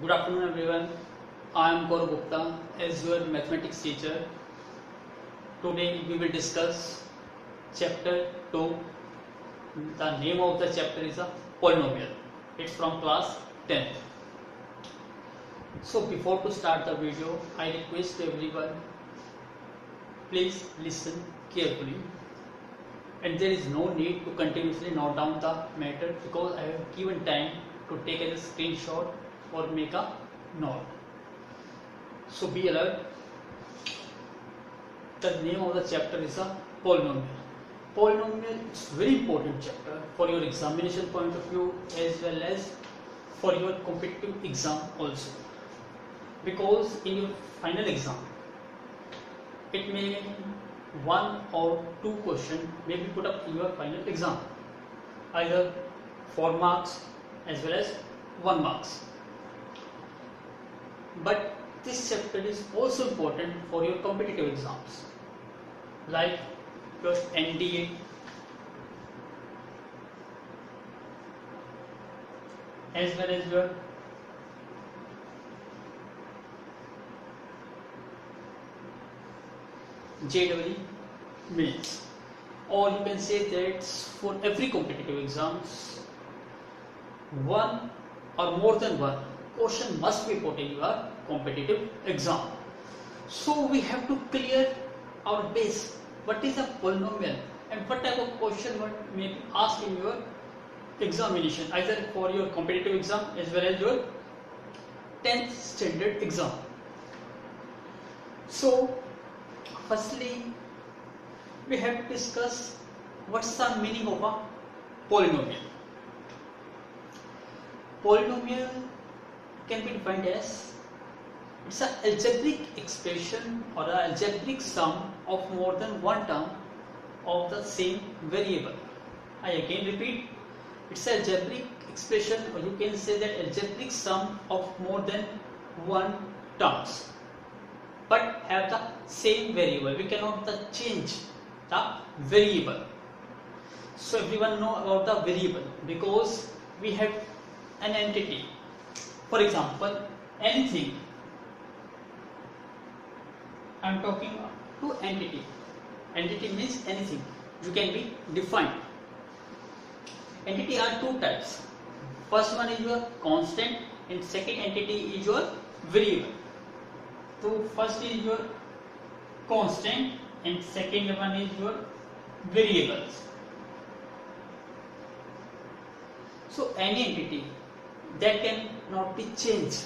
Good afternoon, everyone. I am Gaurav Gupta, as your mathematics teacher. Today we will discuss chapter 2. The name of the chapter is a polynomial. It's from class 10th. So before to start the video, I request everyone, please listen carefully. And there is no need to continuously note down the matter because I have given time to take a screenshot or make a note. So be alert. The name of the chapter is a polynomial. Polynomial is very important chapter for your examination point of view as well as for your competitive exam also. Because in your final exam, it may one or two question may be put up in your final exam, either four marks as well as one marks. But this chapter is also important for your competitive exams, like your NDA, as well as your JEE mains. Or you can say that for every competitive exams, one or more than one question must be put in your competitive exam. So we have to clear our base. What is a polynomial and what type of question may be asked in your examination, either for your competitive exam as well as your 10th standard exam. So, firstly, we have to discuss what's the meaning of a polynomial. Polynomial can be defined as it's an algebraic expression or an algebraic sum of more than one term of the same variable. I again repeat, it's an algebraic expression or you can say that algebraic sum of more than one terms but have the same variable. We cannot the change the variable. So everyone know about the variable because we have an entity. For example, anything. I am talking to entity. Entity means anything. You can be defined. Entity are two types. First one is your constant and second entity is your variable. So first is your constant and second one is your variables. So any entity that can not be changed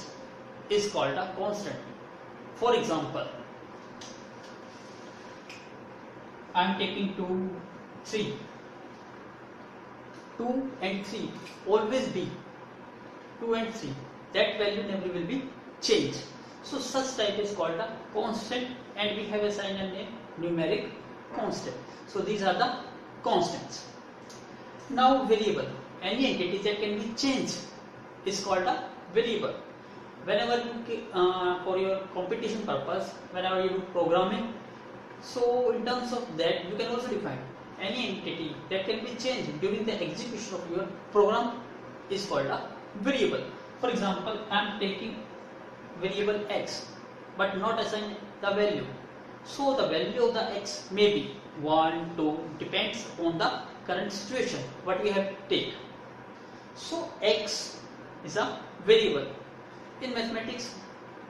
is called a constant. For example, I am taking 2, 3. 2 and 3 always be 2 and 3. That value never will be changed. So such type is called a constant and we have assigned a name numeric constant. So these are the constants. Now variable, any entity that can be changed is called a variable. Whenever you uh, for your competition purpose, whenever you do programming, so in terms of that you can also define any entity that can be changed during the execution of your program is called a variable. For example, I am taking variable x but not assign the value. So the value of the x may be 1, 2 depends on the current situation what we have to take. So x is a variable. In mathematics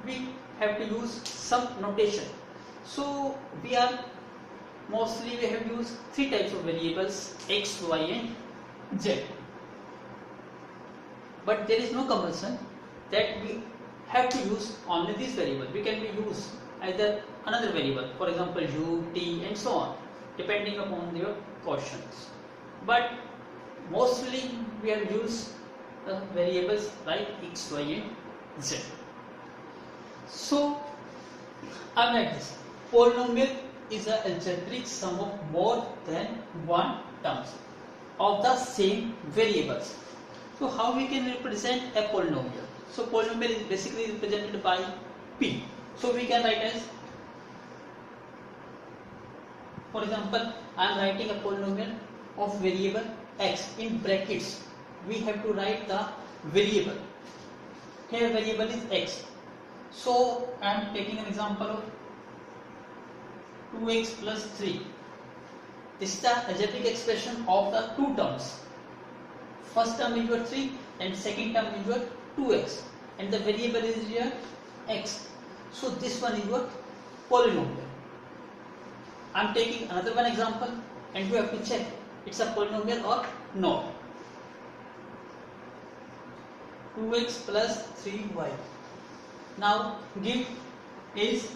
we have to use some notation. So we are mostly we have used three types of variables x, y and z. But there is no compulsion that we have to use only this variable. We can be use either another variable, for example, u, t, and so on, depending upon your questions. But mostly we have used the variables like x, y, and z. So, I'm like this. Polynomial is an algebraic sum of more than one terms of the same variables. So, how we can represent a polynomial? So polynomial is basically represented by p. So we can write as, for example, I am writing a polynomial of variable x in brackets. We have to write the variable. here variable is x. So I am taking an example of 2x plus 3 this is the algebraic expression of the two terms. First term is your 3 and second term is your 2x and the variable is your x. So this one is your polynomial. I am taking another one example and you have to check it's a polynomial or not 2x plus 3y now give is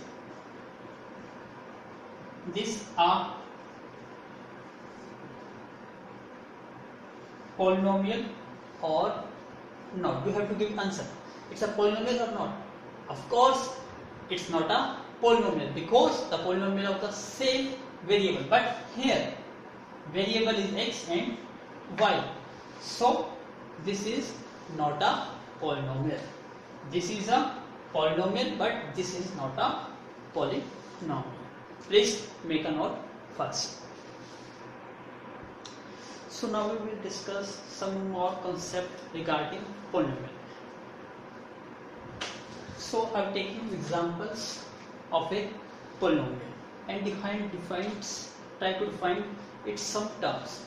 this a polynomial or not? You have to give answer. It's a polynomial or not? Of course it's not a polynomial because the polynomial of the same variable. But here variable is x and y. So this is not a polynomial. This is a polynomial but this is not a polynomial. Please make a note first. So now we will discuss some more concept regarding polynomial. So I have taken examples of a polynomial and define defines try to define its some terms.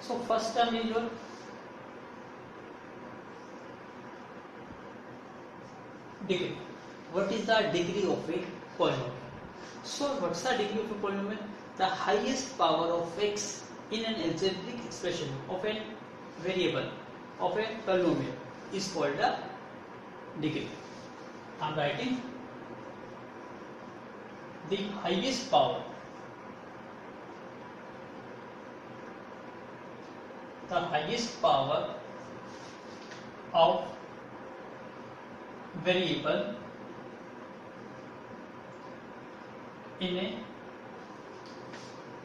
So first term is your degree. What is the degree of a polynomial? So what's the degree of a polynomial? The highest power of x in an algebraic expression of a variable of a polynomial is called a degree. I am writing the highest power the highest power of variable in a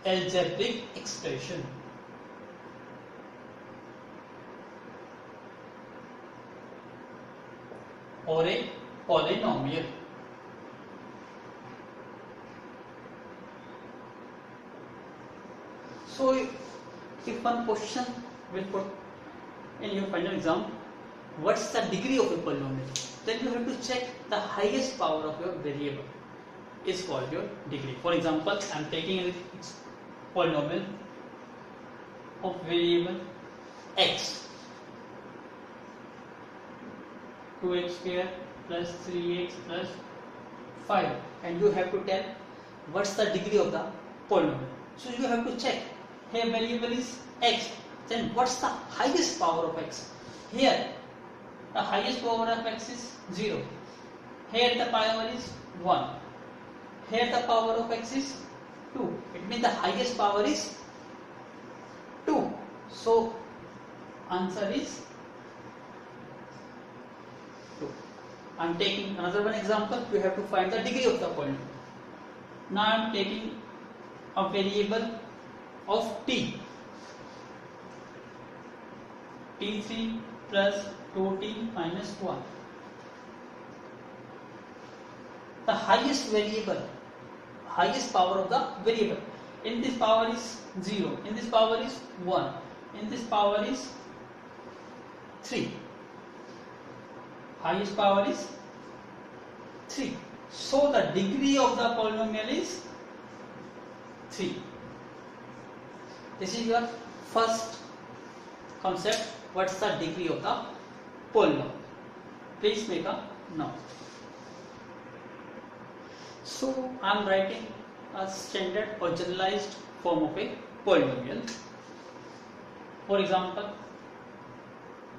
algebraic expression or a polynomial So if one question will put in your final exam, what's the degree of a polynomial? Then you have to check the highest power of your variable is called your degree. For example, I am taking a polynomial of variable x 2x square plus 3x plus 5 and you have to tell what's the degree of the polynomial. So you have to check here variable is x then what's the highest power of x here the highest power of x is 0 here the power is 1 here the power of x is 2 it means the highest power is 2 so answer is 2 I'm taking another one example. You have to find the degree of the polynomial now I'm taking a variable of t. T3 plus 2t minus 1 the highest variable highest power of the variable. In this power is 0 in this power is 1 in this power is 3 highest power is 3 so the degree of the polynomial is 3 this is your first concept. What's the degree of the polynomial? Please make a note. So I am writing a standard or generalized form of a polynomial. For example,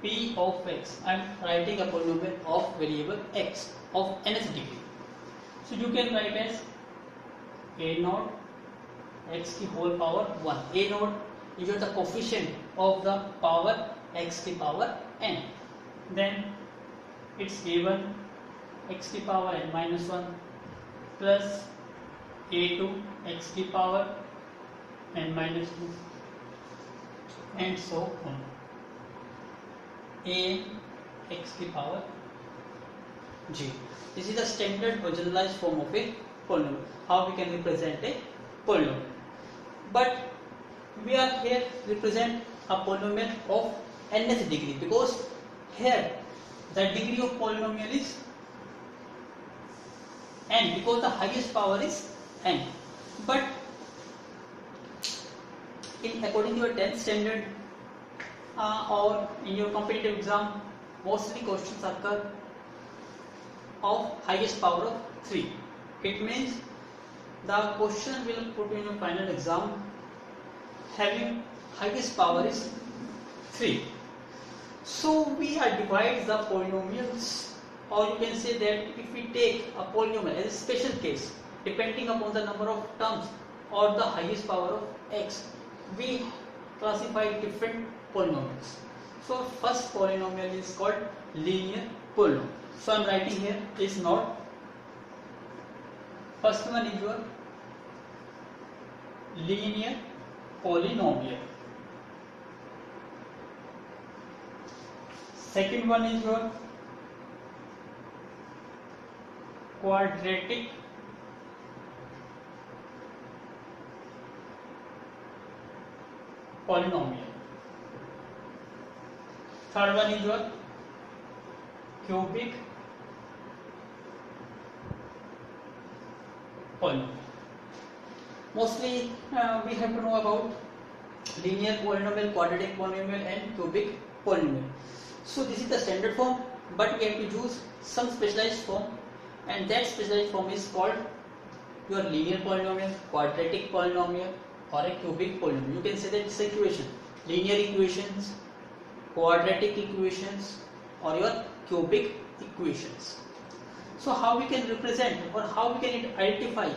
p of x. I am writing a polynomial of variable x of nth degree. So you can write as a naught x की whole power 1 a naught is the coefficient of the power x की power n then it's given x की power n minus 1 plus a2 x की power n minus 2 and so on a x की power g this is the standard or generalized form of a polynomial how we can represent a polynomial but we are here represent a polynomial of nth degree because here the degree of polynomial is n because the highest power is n. But in according to your 10th standard uh, or in your competitive exam mostly questions occur of highest power of 3 it means the question will put in your final exam having highest power is 3 so we are divide the polynomials. Or you can say that if we take a polynomial as a special case depending upon the number of terms or the highest power of x we classify different polynomials. So first polynomial is called linear polynomial. So i'm writing here is not. First one is your linear polynomial second one is your quadratic polynomial third one is your cubic polynomial mostly uh, we have to know about linear polynomial quadratic polynomial and cubic polynomial so this is the standard form but we have to use some specialized form and that specialized form is called your linear polynomial quadratic polynomial or a cubic polynomial. You can say that it's equation. Linear equations quadratic equations or your cubic equations. So how we can represent or how we can identify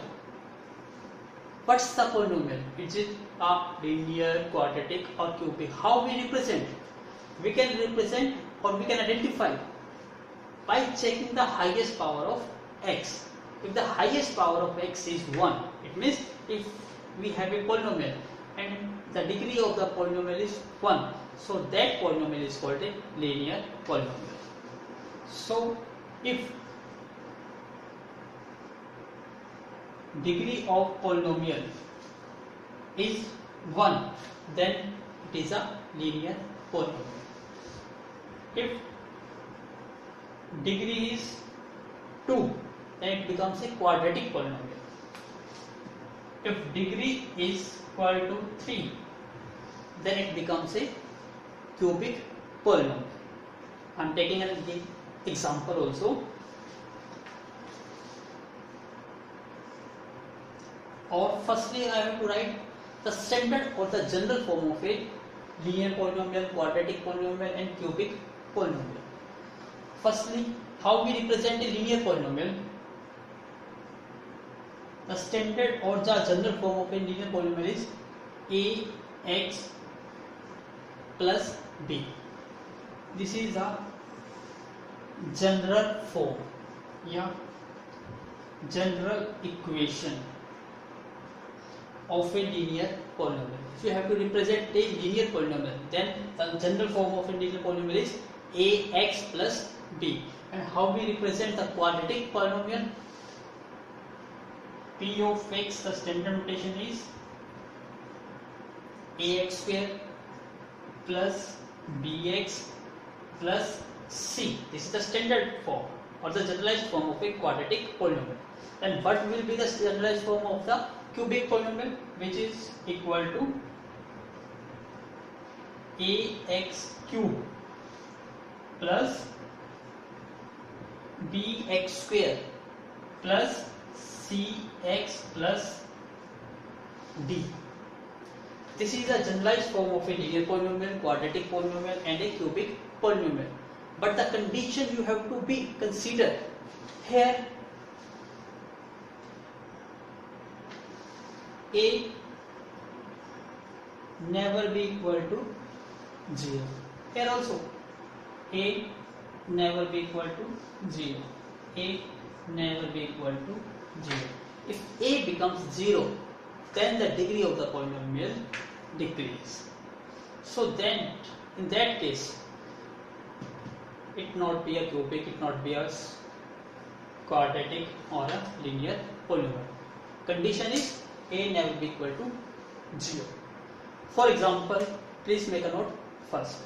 what's the polynomial? Is it a linear quadratic or cubic? How we represent we can represent or we can identify by checking the highest power of x. If the highest power of x is 1 it means if we have a polynomial and the degree of the polynomial is 1 so that polynomial is called a linear polynomial. So if degree of polynomial is 1 then it is a linear polynomial if degree is 2 then it becomes a quadratic polynomial if degree is equal to 3 then it becomes a cubic polynomial i'm taking an example also or firstly i have to write the standard or the general form of a linear polynomial quadratic polynomial and cubic polynomial firstly how we represent a linear polynomial the standard or the general form of a linear polynomial is ax plus b this is a general form yeah general equation of a linear polynomial if you have to represent a linear polynomial then the general form of a linear polynomial is ax plus b. And how we represent the quadratic polynomial? P of x the standard notation is ax square plus bx plus c. This is the standard form or the generalized form of a quadratic polynomial. And what will be the generalized form of the cubic polynomial which is equal to ax cube plus bx square plus cx plus d. This is a generalized form of a linear polynomial, quadratic polynomial and a cubic polynomial. But the condition you have to be considered here a never be equal to 0. Here also a never be equal to 0. a never be equal to 0. If a becomes 0 then the degree of the polynomial decreases. So then in that case it not be a cubic, it not be a quadratic or a linear polynomial. Condition is a never be equal to 0. For example, please make a note first.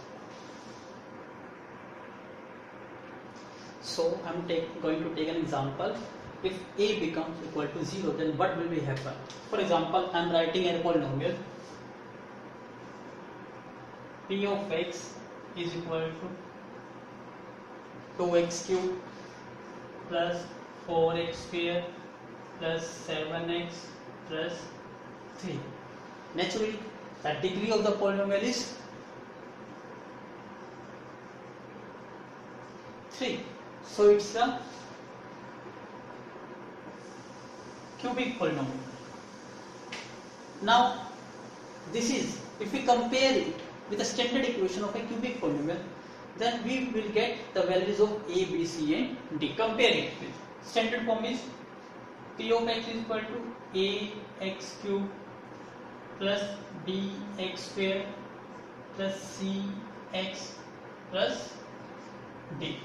So I'm take, going to take an example. If a becomes equal to 0, then what will be happen? For example, I'm writing a polynomial. p of x is equal to 2x cube plus 4x square plus 7x plus 3. Naturally, the degree of the polynomial is 3. So it's a cubic polynomial. Now, this is, if we compare it with the standard equation of a cubic polynomial, then we will get the values of a, b, c and d. Compare it with standard form is p of x is equal to a x cube plus b x square plus c x plus d.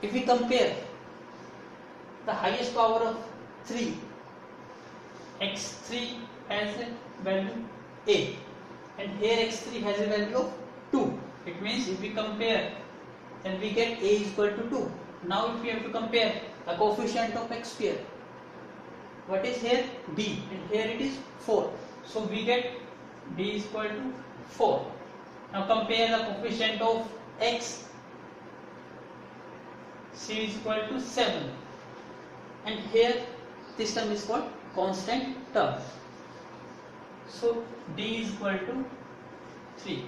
If we compare the highest power of 3, x3 has a value a and here x3 has a value of 2. It means if we compare then we get a is equal to 2. Now if we have to compare the coefficient of x square, what is here? b and here it is 4. So we get b is equal to 4. Now compare the coefficient of x c is equal to 7 and here this term is called constant term. So d is equal to 3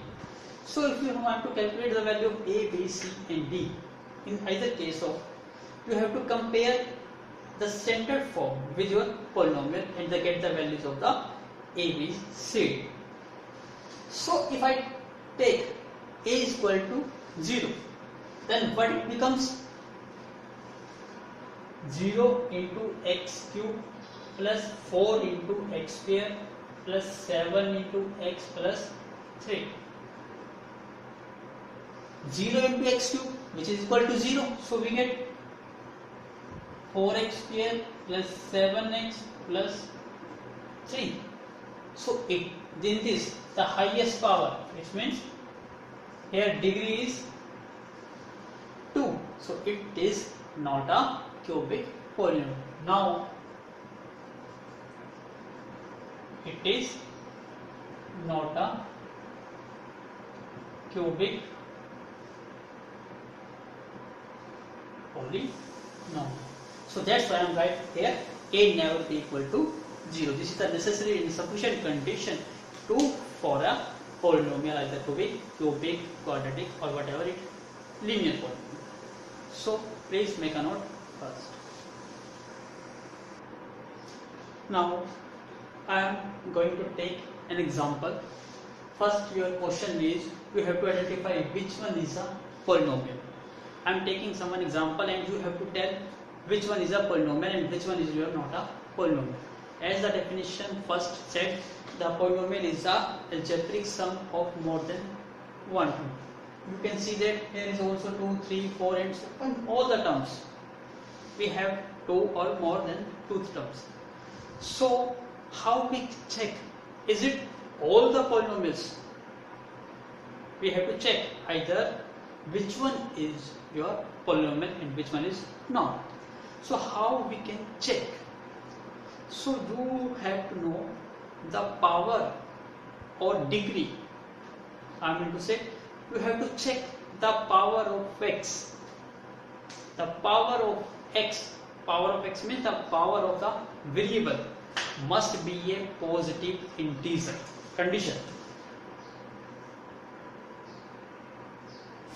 so if you want to calculate the value of a b c and d in either case of you have to compare the standard form with your polynomial and they get the values of the a b c. So if i take a is equal to 0 then what it becomes 0 into x cube plus 4 into x square plus 7 into x plus 3. 0 into x cube which is equal to 0. So we get 4x square plus 7x plus 3. So it in this the highest power which means here degree is 2. So it is not a cubic polynomial. Now it is not a cubic polynomial. So that's why I am right here a never be equal to 0. This is the necessary and sufficient condition to for a polynomial either be cubic, quadratic or whatever it linear polynomial. So please make a note first. Now I am going to take an example. First your question is you have to identify which one is a polynomial. I am taking some example and you have to tell which one is a polynomial and which one is not a polynomial. As the definition first said, the polynomial is a algebraic sum of more than one You can see that here is also 2, 3, 4 and so on all the terms we have two or more than two terms. So how we check? Is it all the polynomials? We have to check either which one is your polynomial and which one is not. So how we can check? So you have to know the power or degree. I mean to say you have to check the power of x. The power of x power of x means the power of the variable must be a positive integer condition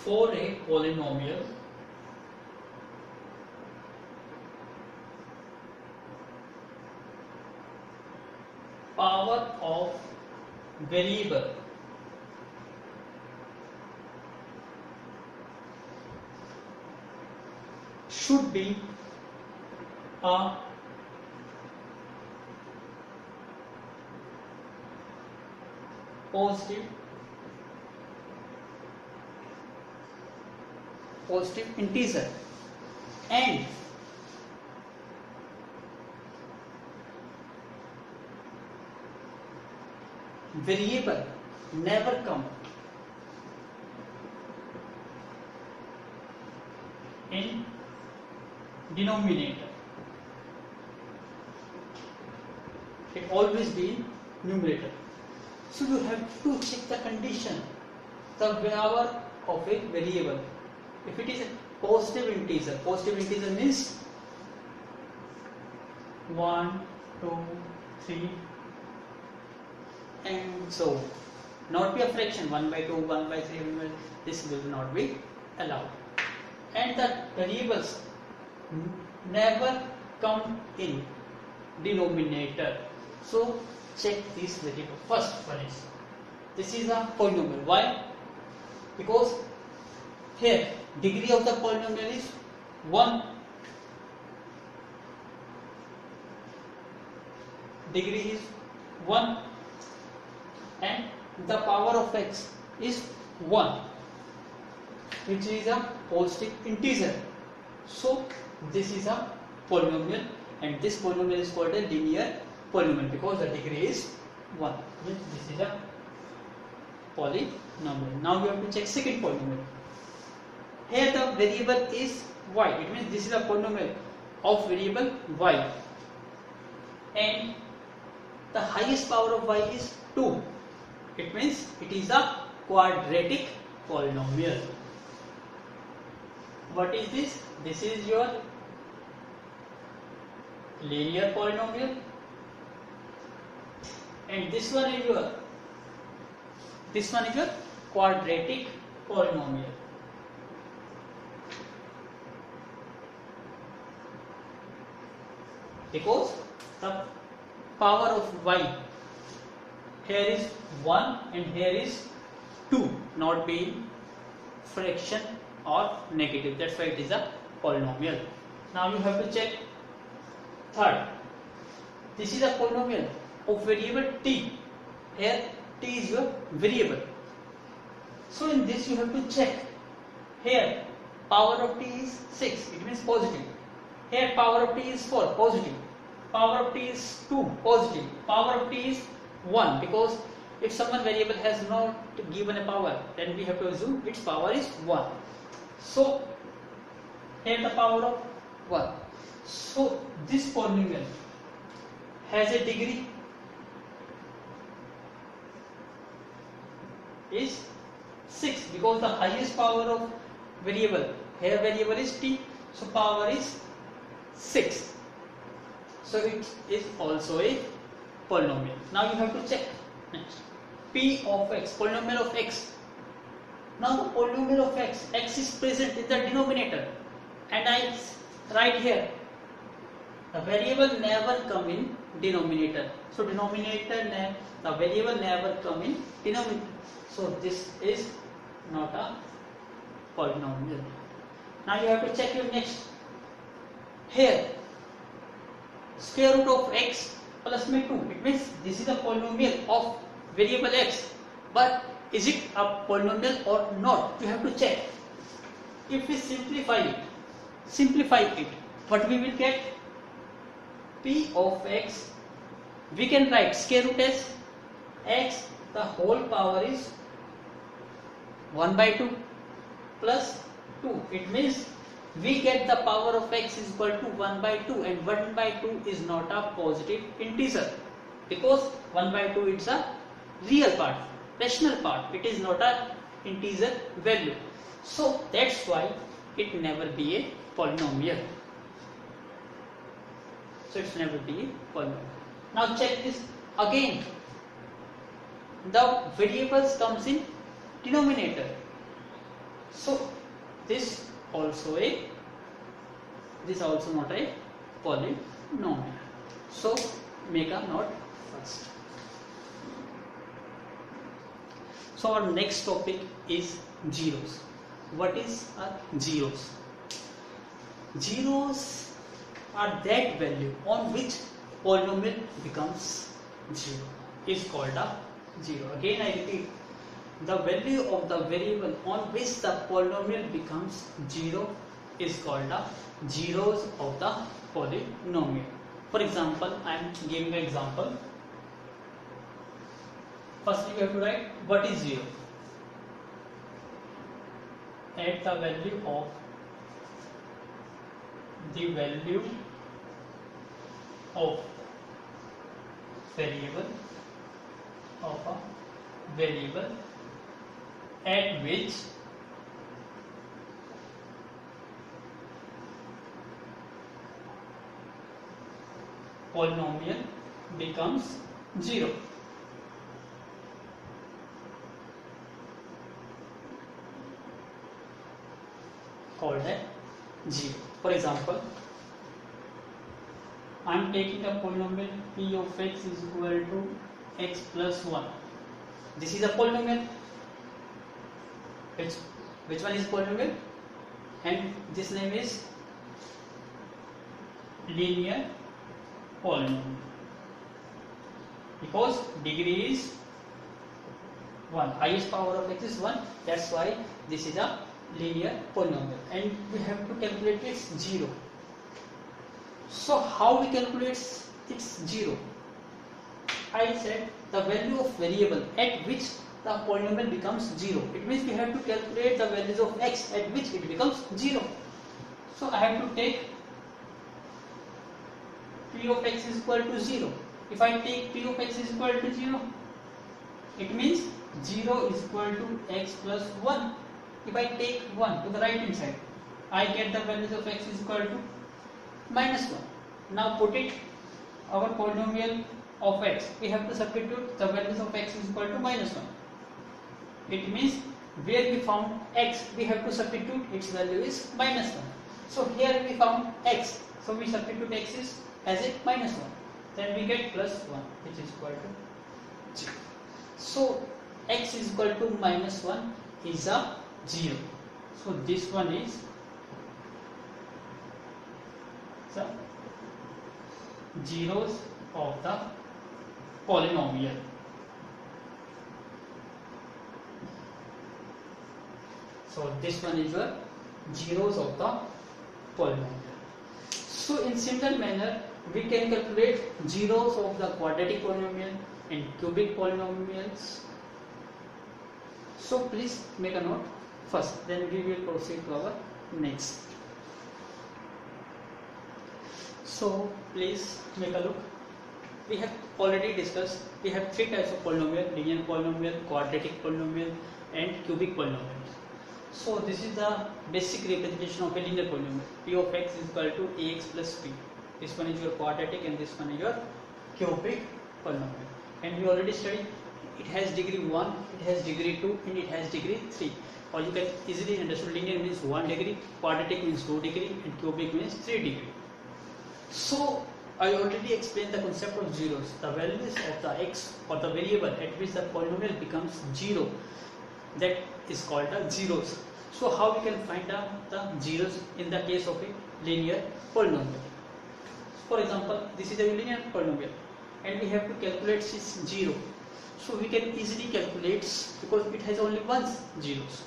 for a polynomial power of variable should be a positive positive integer. And variable never come. In denominator. It always be numerator. So you have to check the condition, the power of a variable. If it is a positive integer, positive integer means 1, 2, 3 and so not be a fraction 1 by 2, 1 by 3, 1 by this will not be allowed. And the variables never come in denominator. So check this variable. First one is this is a polynomial. Why? Because here degree of the polynomial is 1 degree is 1 and the power of x is 1 which is a positive integer so this is a polynomial and this polynomial is called a linear polynomial because the degree is 1 which this is a polynomial. Now we have to check second polynomial. Here the variable is y. It means this is a polynomial of variable y. And the highest power of y is 2 it means it is a quadratic polynomial. What is this this is your linear polynomial. And this one is your this one is your quadratic polynomial. Because the power of y here is 1 and here is 2 not being fraction or negative. That's why it is a polynomial. Now you have to check. Third this is a polynomial of variable t. Here t is your variable. So in this you have to check. Here power of t is 6 it means positive. Here power of t is 4 positive. Power of t is 2 positive. Power of t is 1 because if someone variable has not given a power then we have to assume its power is 1 so here the power of 1 so this polynomial has a degree is 6 because the highest power of variable here variable is t so power is 6 so it is also a polynomial. Now you have to check next. P of x, polynomial of x. Now the polynomial of x, x is present in the denominator and I write here the variable never come in denominator. So denominator, the variable never come in denominator. So this is not a polynomial. Now you have to check your next. Here square root of x plus में 2 it means this is a polynomial of variable x but is it a polynomial or not you have to check if we simplify it simplify it. What we will get? P of x. We can write square root as x. The whole power is 1 by 2 plus 2 it means we get the power of x is equal to 1 by 2 and 1 by 2 is not a positive integer because 1 by 2 it's a real part rational part. It is not a integer value. So that's why it never be a polynomial. So it's never be polynomial. Now check this again. The variables comes in denominator. So this also a this also not a polynomial. So make a note first. So our next topic is zeros. What is a zeros zeros are that value on which polynomial becomes zero is called a zero again i repeat the value of the variable on which the polynomial becomes 0 is called the zeros of the polynomial. For example, I am giving an example. First you have to write what is 0. At the value of the value of variable of a variable at which polynomial becomes 0 called as 0 for example I am taking a polynomial p of x is equal to x plus 1 this is a polynomial. Which which one is polynomial? And this name is linear polynomial. Because degree is 1 highest power of x is 1 that's why this is a linear polynomial and we have to calculate its 0 so how we calculate its 0 I said the value of variable at which the polynomial becomes 0 it means we have to calculate the values of x at which it becomes 0 so I have to take p of x is equal to 0 if I take p of x is equal to 0 it means 0 is equal to x plus 1 if I take 1 to the right hand side I get the values of x is equal to minus 1 now put it our polynomial of x we have to substitute the values of x is equal to minus 1 it means where we found x we have to substitute its value is minus 1 so here we found x. So we substitute x is as a minus 1 then we get plus 1 which is equal to 0 so x is equal to minus 1 is a 0 so this one is the zeros of the polynomial so this one is your zeros of the polynomial so in similar manner we can calculate zeros of the quadratic polynomial and cubic polynomials so please make a note first then we will proceed to our next. So please make a look. We have already discussed we have three types of polynomial linear polynomial quadratic polynomial and cubic polynomial. So this is the basic representation of a linear polynomial. P of x is equal to ax plus p. This one is your quadratic and this one is your cubic polynomial. And we already studied it has degree 1 it has degree 2 and it has degree 3 or you can easily understand linear means 1 degree quadratic means 2 degree and cubic means 3 degree. So I already explained the concept of zeros. The values of the x or the variable at which the polynomial becomes 0 that is called the zeros. So how we can find out the zeros in the case of a linear polynomial? For example this is a linear polynomial and we have to calculate its zero. So we can easily calculate because it has only one zeros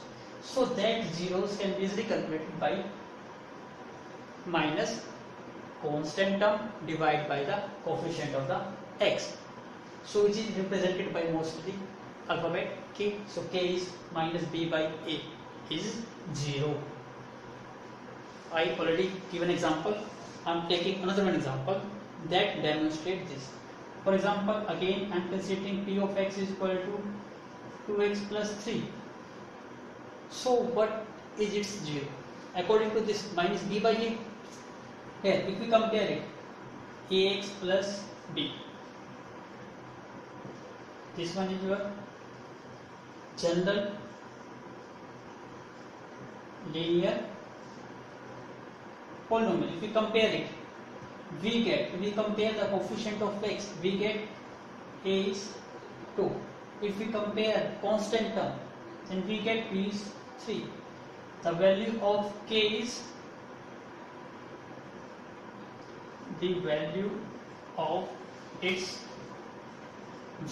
so that zeros can be easily calculated by minus constant term divided by the coefficient of the x. So which is represented by mostly alphabet k. So k is minus b by a is 0 i already give an example. I'm taking another one example that demonstrates this. For example again i'm considering p of x is equal to 2x plus 3 so what is its 0 according to this minus b by a here if we compare it ax plus b. This one is your general linear polynomial. If we compare it we get we compare the coefficient of x we get a is 2 if we compare constant term then we get p is 3 the value of k is the value of its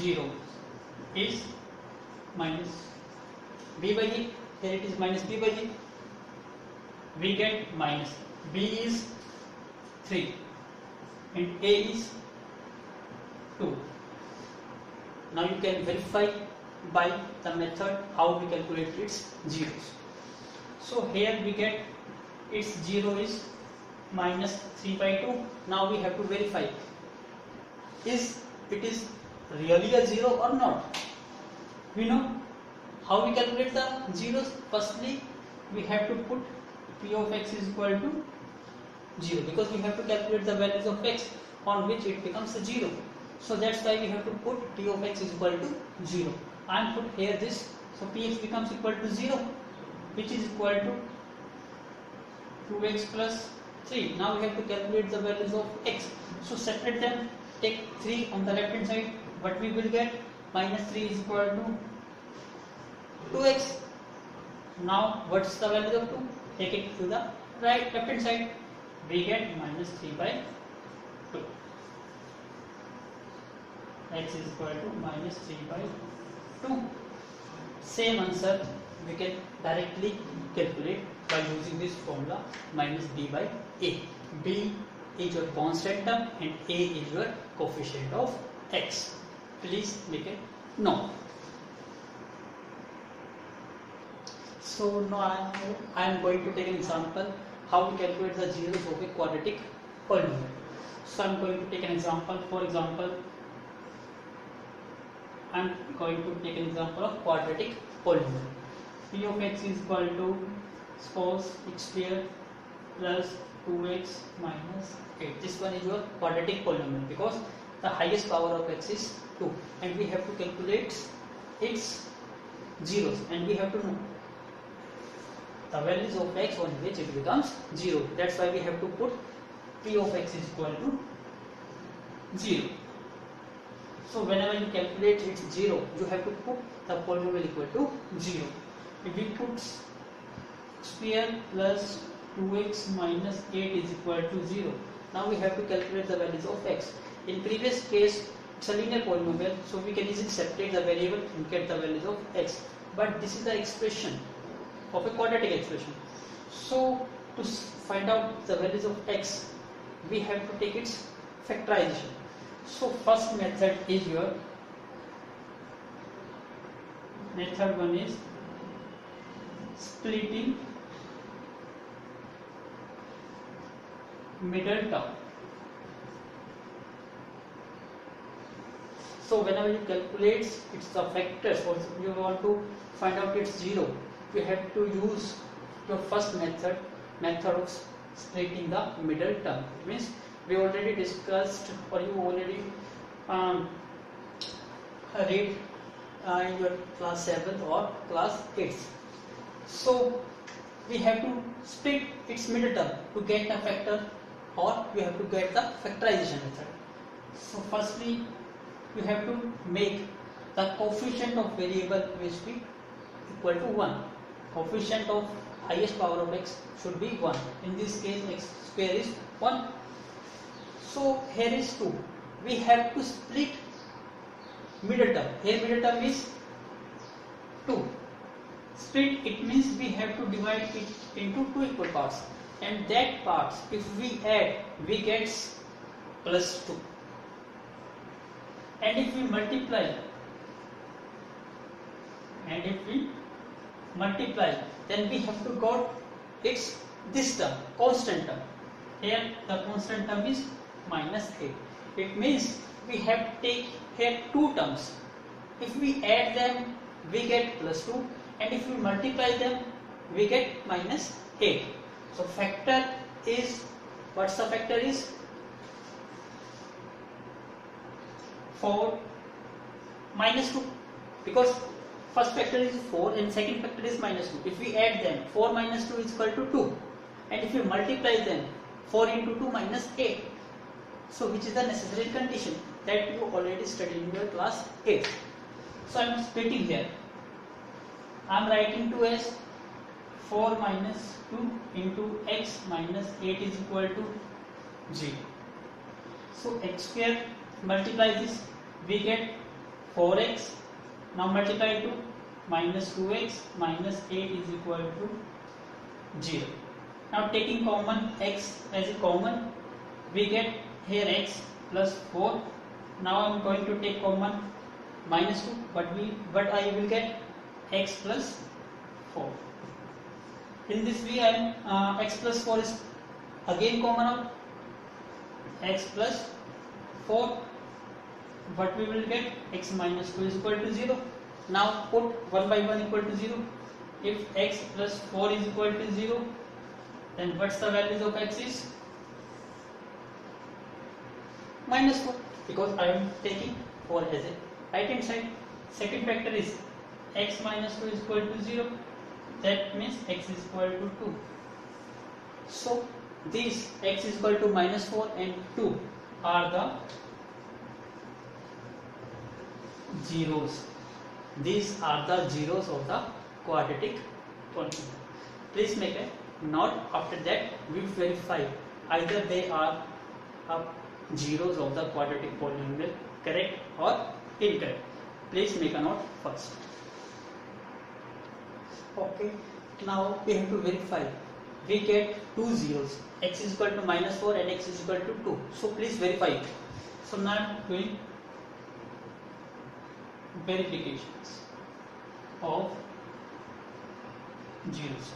0 is minus b by a here it is minus b by a we get minus. B is 3 and a is 2 now you can verify by the method how we calculate its zeros. So here we get its 0 is minus 3 by 2 now we have to verify. Is it is really a 0 or not? We know how we calculate the zeros. Firstly we have to put p of x is equal to 0 because we have to calculate the values of x on which it becomes a 0 so that's why we have to put p of x is equal to 0 and put here this so px becomes equal to 0 which is equal to 2x plus 3 now we have to calculate the values of x. So separate them take 3 on the left hand side. What we will get? Minus 3 is equal to 2x now what's the value of 2 take it to the right left hand side. We get minus 3 by 2 x is equal to minus 3 by 2 same answer we can directly calculate by using this formula minus b by a b is your constant term and a is your coefficient of x please make it known so now I am going to take an example how we calculate the zeros of a quadratic polynomial. So I am going to take an example. For example, I am going to take an example of quadratic polynomial. P of x is equal to suppose x square plus 2x minus 8. This one is your quadratic polynomial because the highest power of x is 2 and we have to calculate its zeros and we have to know the values of x on which it becomes 0 that's why we have to put p of x is equal to 0 so whenever you calculate it's 0 you have to put the polynomial equal to 0 if we put square plus 2x minus 8 is equal to 0 now we have to calculate the values of x in previous case it's a linear polynomial so we can easily separate the variable and get the values of x but this is the expression of a quadratic expression. So to find out the values of x, we have to take its factorization. So first method is your method one is splitting middle term. So whenever you calculate its the factors or you want to find out its zero, you have to use your first method method of splitting the middle term. It means we already discussed or you already um, read uh, in your class 7 or class 8 so we have to split its middle term to get the factor or we have to get the factorization method. So firstly you have to make the coefficient of variable which be equal to 1 coefficient of highest power of x should be 1 in this case x square is 1 so here is 2 we have to split middle term. Here middle term is 2 split it means we have to divide it into two equal parts. And that parts if we add we get plus 2 and if we multiply and if we multiply then we have to got its this term constant term. Here the constant term is minus 8 it means we have take here two terms if we add them we get plus 2 and if we multiply them we get minus 8 so factor is what's the factor is 4 minus 2 because first factor is 4 and second factor is minus 2. If we add them, 4 minus 2 is equal to 2. And if we multiply them, 4 into 2 minus 8. So which is the necessary condition that you already studied in your class 8. So I am splitting here. I am writing 2 as 4 minus 2 into x minus 8 is equal to 0. So x square multiply this we get 4x now multiply to minus 2x minus 8 is equal to 0. Now taking common x as a common, we get here x plus 4. Now I am going to take common minus 2, but we but I will get x plus 4. In this way, I am uh, x plus 4 is again common out x plus 4 but we will get x minus 2 is equal to 0 now put 1 by 1 equal to 0 if x plus 4 is equal to 0 then what's the values of x is minus 4 because I am taking 4 as a right hand side. Second factor is x minus 2 is equal to 0 that means x is equal to 2 so these x is equal to minus 4 and 2 are the zeros. These are the zeros of the quadratic polynomial please make a note. After that we verify either they are zeros of the quadratic polynomial correct or incorrect? Please make a note first. Okay now we have to verify. We get two zeros x is equal to minus 4 and x is equal to 2 so please verify it. So now I'm doing verifications of zeros.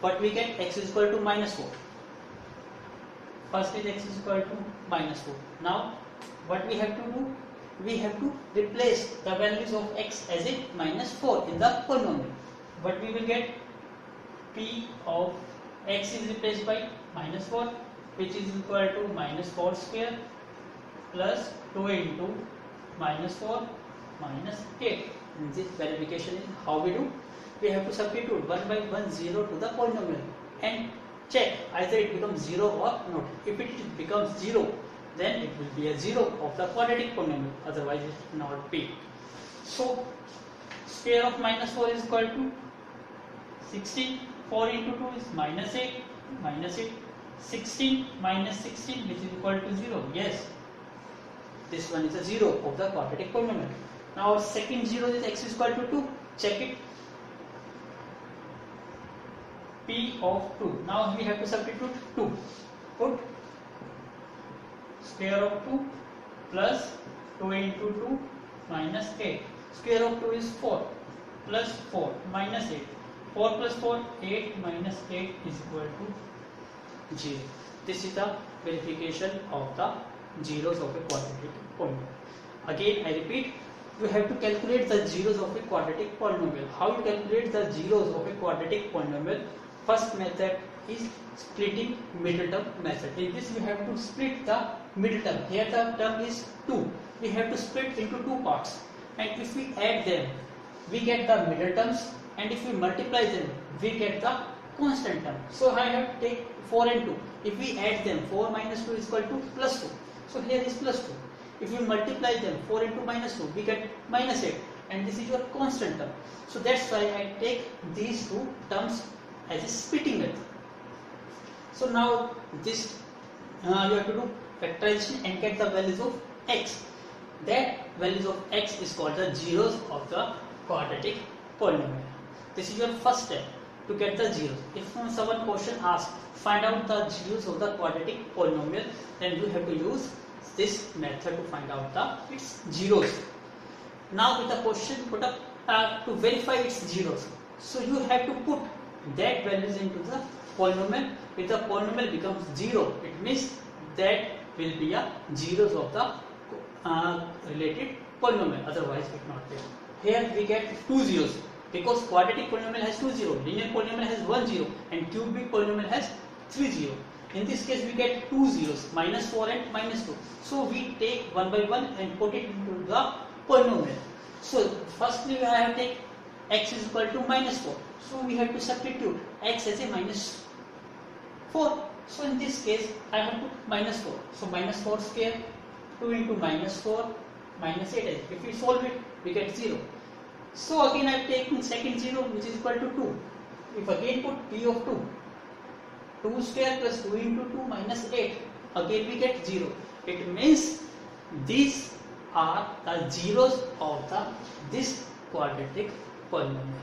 But we get x is equal to minus 4 first is x is equal to minus 4 now what we have to do? We have to replace the values of x as a minus 4 in the polynomial. But we will get? P of x is replaced by minus 4 which is equal to minus 4 square plus 2 into minus 4 minus 8 and this verification is how we do. We have to substitute 1 by 1 0 to the polynomial. And check. Either it becomes 0 or not. If it becomes 0 then it will be a 0 of the quadratic polynomial. Otherwise it will not be. So square of minus 4 is equal to 16 4 into 2 is minus 8 minus 8 16 minus 16 which is equal to 0 yes. This one is a 0 of the quadratic polynomial. Now second 0 is x is equal to 2 check it p of 2 now we have to substitute 2 put square of 2 plus 2 into 2 minus 8 square of 2 is 4 plus 4 minus 8 4 plus 4 8 minus 8 is equal to 0 this is the verification of the zeros of a quadratic polynomial again i repeat you have to calculate the zeros of a quadratic polynomial how you calculate the zeros of a quadratic polynomial first method is splitting middle term method. In this we have to split the middle term. Here the term is 2 we have to split into two parts. And if we add them we get the middle terms. And if we multiply them we get the constant term. So i have to take 4 and 2 if we add them 4 minus 2 is equal to plus 2 so here is plus 2 if we multiply them 4 into minus 2 we get minus 8 and this is your constant term. So that's why i take these two terms as a splitting method so now this uh, you have to do factorization and get the values of x that values of x is called the zeros of the quadratic polynomial this is your first step to get the zeros. If someone question asks, find out the zeros of the quadratic polynomial, then you have to use this method to find out the its zeros. Now with the question put up uh, to verify its zeros. So you have to put that values into the polynomial. If the polynomial becomes zero, it means that will be a zeros of the uh, related polynomial. Otherwise, it not there. Here we get two zeros because quadratic polynomial has two zero, linear polynomial has one zero, and cubic polynomial has three zero. In this case, we get two zeros, minus 4 and minus 2. So we take one by one and put it into the polynomial. So firstly, I have take x is equal to minus 4. So we have to substitute x as a minus 4. So in this case, I have to minus 4. So minus 4 square, 2 into minus 4, minus 8. If we solve it, we get 0. So again I have taken second 0 which is equal to 2. If again put p of 2, 2 square plus 2 into 2 minus 8, again we get 0. It means these are the zeros of the this quadratic polynomial.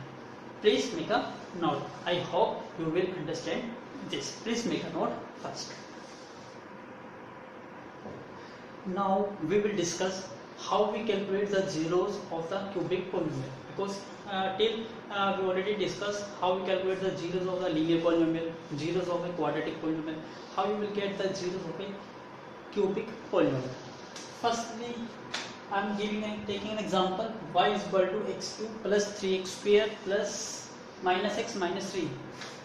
Please make a note. I hope you will understand this. Please make a note first. Now we will discuss how we calculate the zeros of the cubic polynomial because uh, till uh, we already discussed how we calculate the zeros of the linear polynomial, zeros of a quadratic polynomial, how you will get the zeros of a cubic polynomial. Firstly, I am giving and taking an example y is equal to x cube plus 3x square plus minus x minus 3.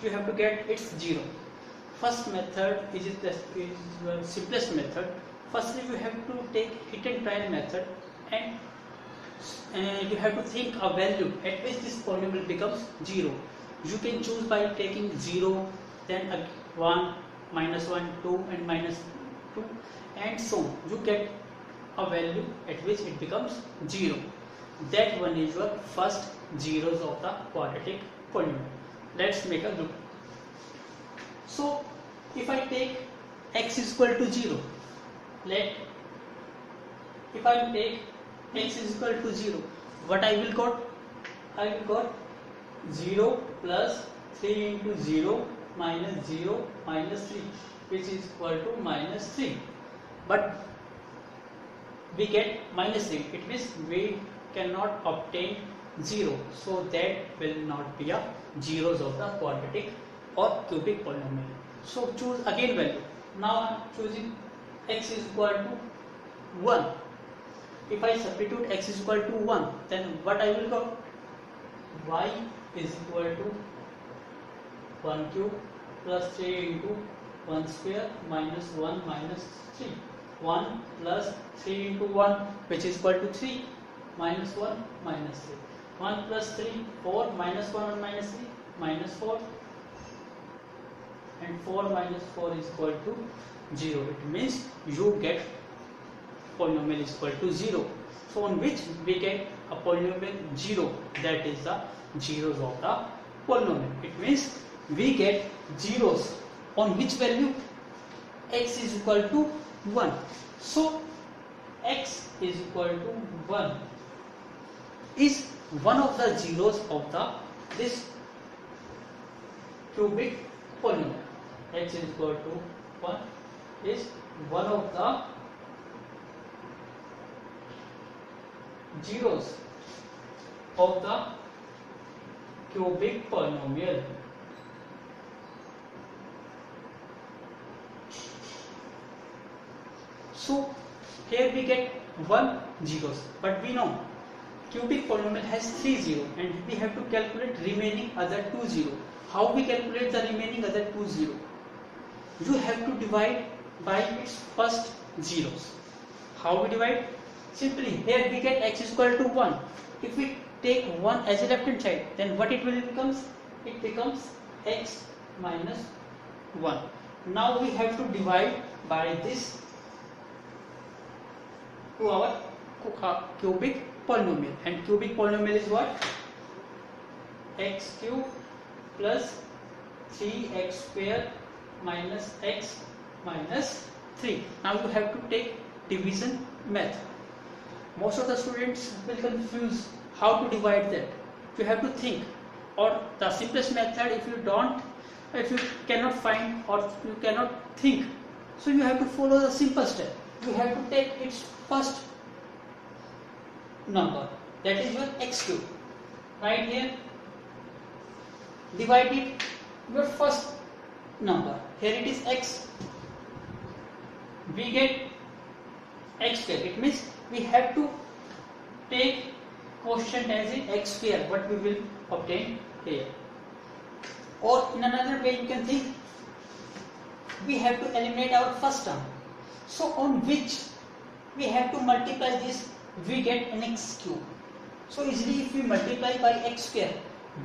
You have to get its zero. First method is, the simplest method. Firstly, you have to take hit and trial method and uh, you have to think a value at which this polynomial becomes 0. You can choose by taking 0, then 1, minus 1, 2 and minus 2 and so you get a value at which it becomes 0. That one is your first zeros of the quadratic polynomial. Let's make a look. So if I take x is equal to 0, let if I take x is equal to 0 what I will got I will got 0 plus 3 into 0 minus 0 minus 3 which is equal to minus 3 but we get minus 3 it means we cannot obtain 0 so that will not be a zeros of the quadratic or cubic polynomial. So choose again value now I am choosing x is equal to 1 if I substitute x is equal to 1 then what I will got? Y is equal to 1 cube plus 3 into 1 square minus 1 minus 3 1 plus 3 into 1 which is equal to 3 minus 1 minus 3 1 plus 3 4 minus 1 minus 3 minus 4 and 4 minus 4 is equal to 0 it means you get polynomial is equal to 0. So on which we get a polynomial 0 that is the zeros of the polynomial. It means we get zeros on which value x is equal to 1. So x is equal to 1 is one of the zeros of the this cubic polynomial. x is equal to 1 is one of the zeros of the cubic polynomial. So here we get one zeros, but we know cubic polynomial has three zero, and we have to calculate remaining other two zero. How we calculate the remaining other two zero? You have to divide by its first zeros. How we divide? Simply here we get x is equal to 1. If we take 1 as a left hand side then what it will becomes? It becomes x minus 1. Now we have to divide by this to our cubic polynomial. And cubic polynomial is what? x cube plus 3x square minus x minus 3. Now you have to take division method most of the students will confuse how to divide that. You have to think. Or the simplest method if you don't if you cannot find or you cannot think. So you have to follow the simple step you have to take its first number. That is your x cube. Right here divide it your first number. Here it is x. We get x square. It means we have to take quotient as in x square what we will obtain here. Or in another way you can think we have to eliminate our first term so on which we have to multiply this we get an x cube. So easily if we multiply by x square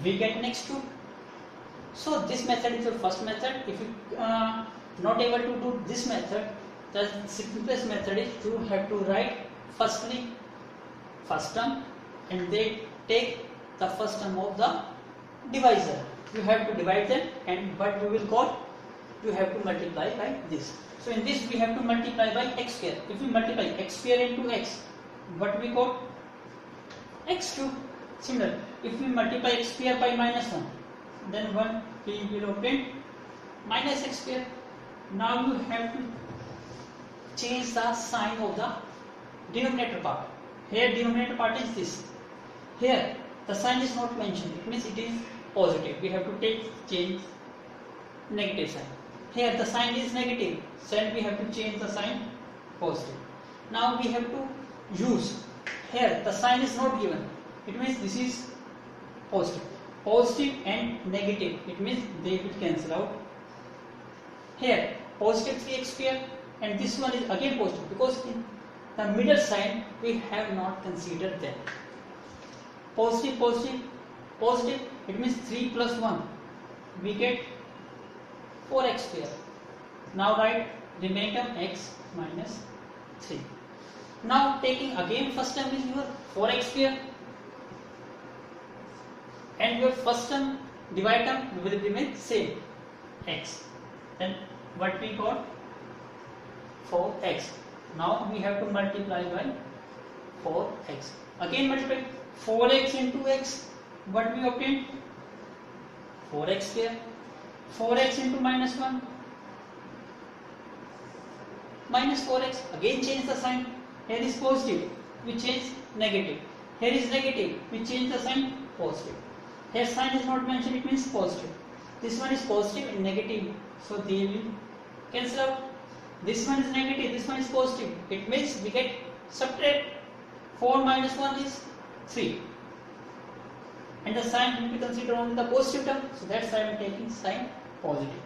we get an x cube. So this method is the first method. If you uh, not able to do this method the simplest method is to have to write firstly first term and they take the first term of the divisor. You have to divide them and but you will got you have to multiply by this so in this we have to multiply by x square if we multiply x square into x what we got x cube. Similar. If we multiply x square by minus 1 then 1 we will obtain minus x square. Now you have to change the sign of the denominator part. Here denominator part is this. Here the sign is not mentioned. It means it is positive. We have to take change negative sign here the sign is negative. So we have to change the sign positive now we have to use. Here the sign is not given. It means this is positive positive and negative. It means they will cancel out. Here positive 3x square and this one is again positive because in the middle sign we have not considered that. Positive positive positive it means 3 plus 1 we get 4x square now write remainder x minus 3 now taking again first term is your 4x square and your first term divide term will remain same x. Then what we got? 4x now we have to multiply by 4x again multiply. 4x into x. What we obtain 4x square 4x into minus 1 minus 4x again change the sign. Here is positive we change negative. Here is negative we change the sign positive. Here sign is not mentioned it means positive. This one is positive and negative so they will cancel out. This one is negative this one is positive. It means we get subtract. 4 minus 1 is 3 and the sign will be considered only the positive term. So that's why I am taking sign positive.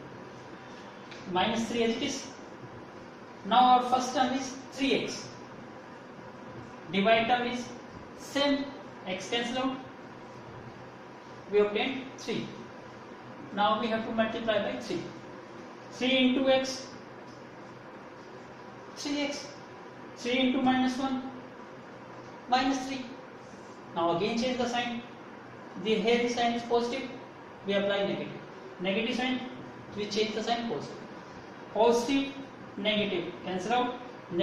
Minus 3 as it is. Now our first term is 3x divide term is same x cancel out we obtain 3 now we have to multiply by 3 3 into x. 3x 3 into minus 1 minus 3 now again change the sign the here sign is positive we apply negative negative sign we change the sign positive positive negative cancel out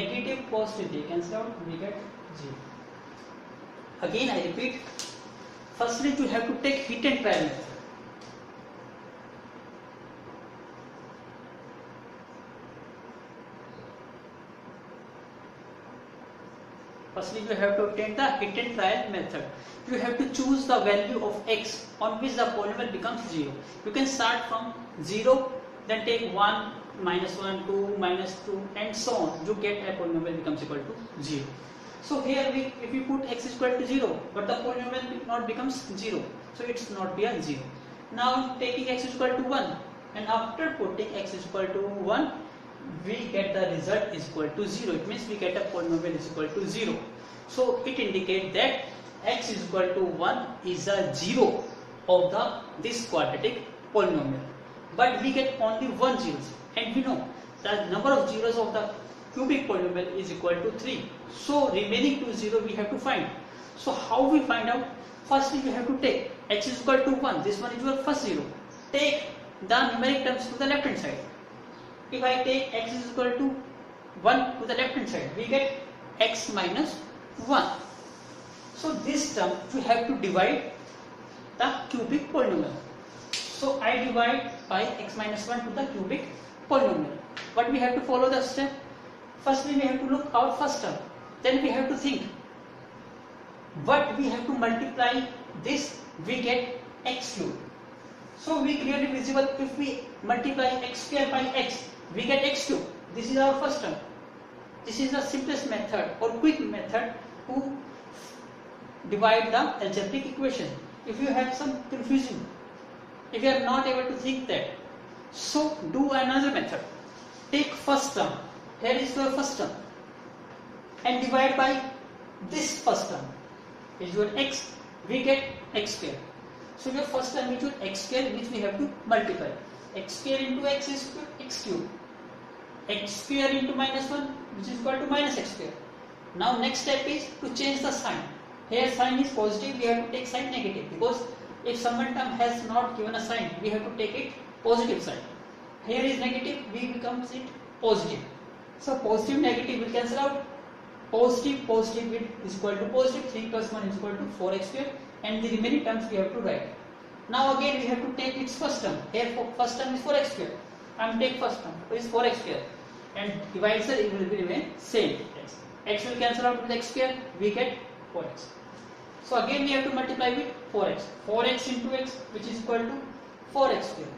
negative positive they cancel out we get zero again I repeat firstly you have to take hit and trial method Firstly, you have to obtain the hit and trial method. You have to choose the value of x on which the polynomial becomes 0. You can start from 0, then take 1, minus 1, 2, minus 2 and so on. You get a polynomial becomes equal to 0. So here we, if we put x is equal to 0, but the polynomial not becomes 0. So it's not be a 0. Now taking x is equal to 1 and after putting x is equal to 1, we get the result is equal to 0. It means we get a polynomial is equal to 0. So it indicates that x is equal to 1 is a 0 of the this quadratic polynomial. But we get only one zeros and we know the number of zeros of the cubic polynomial is equal to 3. So remaining two zero we have to find. So how we find out? Firstly we have to take x is equal to 1. This one is your first zero. Take the numeric terms to the left hand side if I take x is equal to 1 to the left hand side, we get x minus 1. So this term we have to divide the cubic polynomial. So I divide by x minus 1 to the cubic polynomial. But we have to follow the step. Firstly we have to look our first term. Then we have to think what we have to multiply this we get x cube. So we clearly visible if we multiply x square by x we get x cube. This is our first term. This is the simplest method or quick method to divide the algebraic equation. If you have some confusion, if you are not able to think that, so do another method. Take first term. Here is your first term. And divide by this first term. Is your x. We get x square. So your first term is your x square which we have to multiply. x square into x is x cube x square into minus 1 which is equal to minus x square. Now next step is to change the sign. Here sign is positive, we have to take sign negative because if someone term has not given a sign, we have to take it positive sign. Here is negative, we becomes it positive. So positive negative will cancel out. Positive positive is equal to positive 3 plus 1 is equal to 4x square and the remaining terms we have to write. Now again we have to take its first term. Here first term is 4x square. I am take first term, which is 4x square and divisor it will remain same x. x will cancel out with x square we get 4x So again we have to multiply with 4x. 4x into x which is equal to 4x square.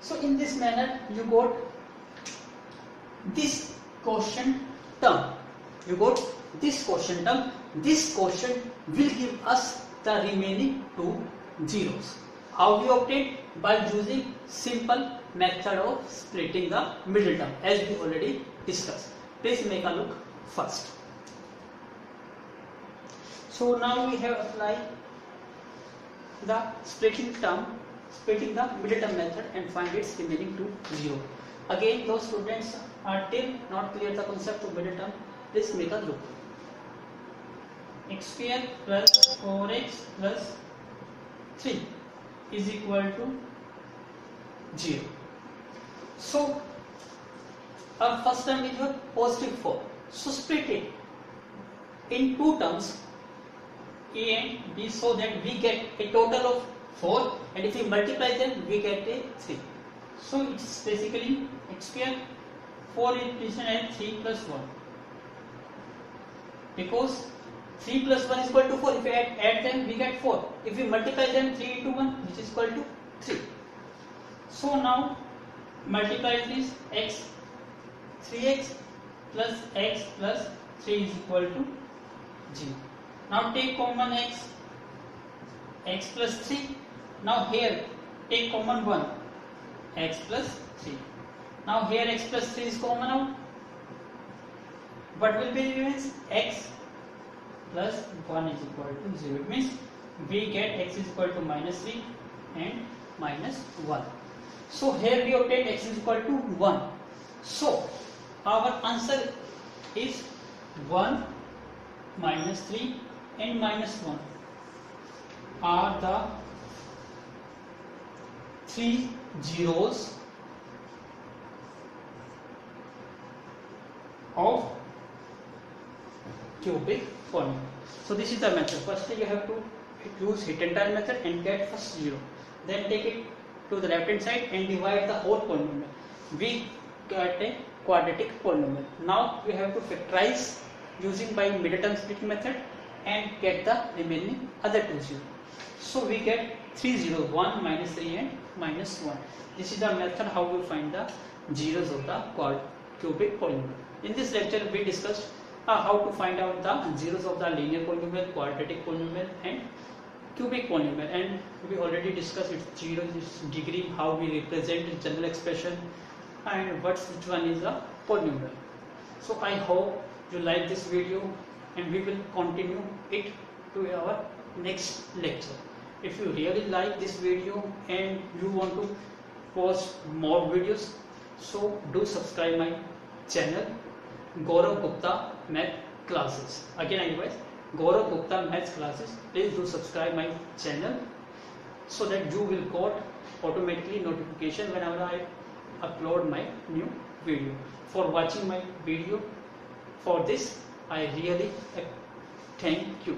So in this manner you got this quotient term. You got this quotient term. This quotient will give us the remaining two zeros. How we obtain? By using simple method of splitting the middle term as we already discussed. Please make a look first. So now we have applied the splitting term, splitting the middle term method and find its remaining to 0. Again those students are still not clear the concept of middle term, please make a look. x square plus 4x plus 3 is equal to 0. So our first term is your positive 4. So split it in two terms a and b so that we get a total of 4 and if we multiply them we get a 3 so it's basically x square 4 is written as 3 plus 1 because 3 plus 1 is equal to 4 if we add, add them we get 4 if we multiply them 3 into 1 which is equal to 3 so now multiply this x 3x plus x plus 3 is equal to 0 now take common x, x plus 3. Now here take common 1, x plus 3. Now here x plus 3 is common out. What will be remains? x plus 1 is equal to 0. It means we get x is equal to minus 3 and minus 1. So here we obtain x is equal to 1. So our answer is 1 minus 3 and minus 1 are the three zeros of cubic polynomial. So this is the method. First you have to use hit and trial method and get first zero. Then take it to the left hand side and divide the whole polynomial. We get a quadratic polynomial. Now we have to factorize using by middle term splitting method and get the remaining other two zeros. So we get three zeros, 1 minus 3 and minus 1. This is the method how we find the zeros of the cubic polynomial. In this lecture we discussed uh, how to find out the zeros of the linear polynomial, quadratic polynomial and cubic polynomial and we already discussed its zero degree, how we represent general expression and what which one is a polynomial. So I hope you like this video and we will continue it to our next lecture if you really like this video and you want to watch more videos so do subscribe my channel Gaurav Gupta math classes again I request Gaurav Gupta maths classes please do subscribe my channel so that you will got automatically notification whenever I upload my new video for watching my video for this I really thank you